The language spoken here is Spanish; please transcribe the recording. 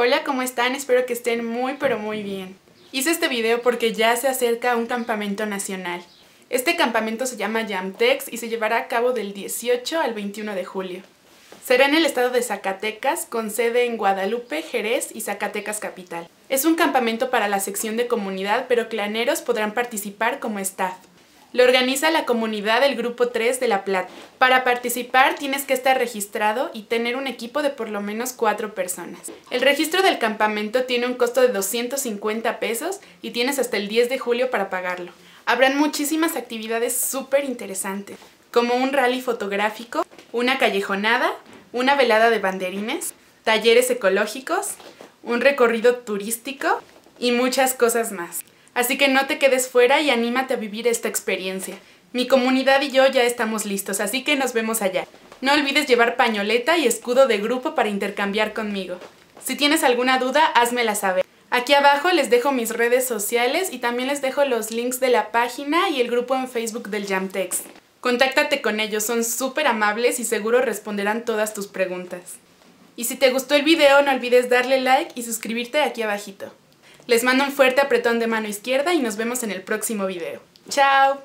Hola, ¿cómo están? Espero que estén muy pero muy bien. Hice este video porque ya se acerca un campamento nacional. Este campamento se llama Yamtex y se llevará a cabo del 18 al 21 de julio. Será en el estado de Zacatecas, con sede en Guadalupe, Jerez y Zacatecas Capital. Es un campamento para la sección de comunidad, pero claneros podrán participar como staff. Lo organiza la comunidad del Grupo 3 de La Plata. Para participar tienes que estar registrado y tener un equipo de por lo menos cuatro personas. El registro del campamento tiene un costo de 250 pesos y tienes hasta el 10 de julio para pagarlo. Habrán muchísimas actividades súper interesantes, como un rally fotográfico, una callejonada, una velada de banderines, talleres ecológicos, un recorrido turístico y muchas cosas más. Así que no te quedes fuera y anímate a vivir esta experiencia. Mi comunidad y yo ya estamos listos, así que nos vemos allá. No olvides llevar pañoleta y escudo de grupo para intercambiar conmigo. Si tienes alguna duda, házmela saber. Aquí abajo les dejo mis redes sociales y también les dejo los links de la página y el grupo en Facebook del Jamtex. Contáctate con ellos, son súper amables y seguro responderán todas tus preguntas. Y si te gustó el video, no olvides darle like y suscribirte aquí abajito. Les mando un fuerte apretón de mano izquierda y nos vemos en el próximo video. ¡Chao!